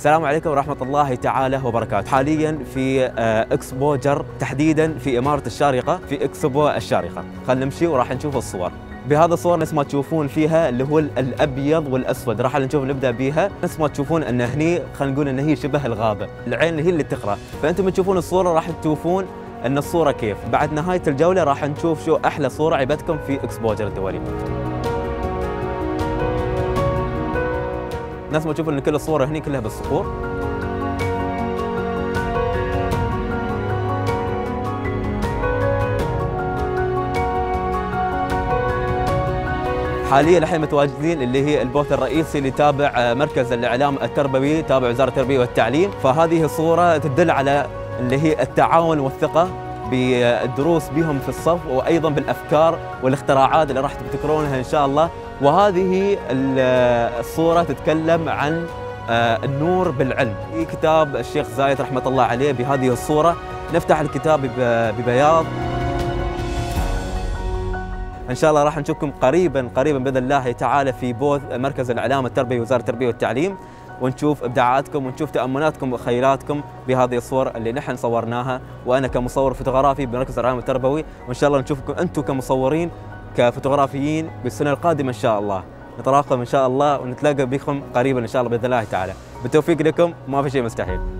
السلام عليكم ورحمة الله تعالى وبركاته. حاليا في آه، Xposure تحديدا في إمارة الشارقة في إكسبو الشارقة. خلينا نمشي وراح نشوف الصور. بهذا الصور نفس ما تشوفون فيها اللي هو الأبيض والأسود. راح نشوف نبدأ بيها. نفس ما تشوفون إن هني خلينا نقول إن هي شبه الغابة. العين هي اللي تقرأ. فأنتم تشوفون الصورة راح تشوفون إن الصورة كيف. بعد نهاية الجولة راح نشوف شو أحلى صورة عجبتكم في Xposure الدولي. نفس ما تشوفون إن كل الصور هني كلها بالصخور حاليا الحين متواجدين اللي هي البوث الرئيسي اللي تابع مركز الإعلام التربوي تابع وزارة التربية والتعليم. فهذه صوره تدل على اللي هي التعاون والثقة بالدروس بهم في الصف وأيضا بالأفكار والاختراعات اللي راح تبتكرونها إن شاء الله. وهذه الصورة تتكلم عن آه، النور بالعلم. في كتاب الشيخ زايد رحمة الله عليه بهذه الصورة نفتح الكتاب ببياض. إن شاء الله راح نشوفكم قريبا قريبا بإذن الله تعالى في بوث مركز الإعلام التربوي وزارة التربية والتعليم ونشوف إبداعاتكم ونشوف تأملاتكم وخيالاتكم بهذه الصور اللي نحن صورناها. وأنا كمصور فوتوغرافي بمركز الإعلام التربوي وإن شاء الله نشوفكم أنتم كمصورين كفوتوغرافيين بالسنة القادمة إن شاء الله. نتراقب إن شاء الله ونتلاقى بكم قريبا إن شاء الله بإذن الله تعالى. بالتوفيق لكم ما في شيء مستحيل.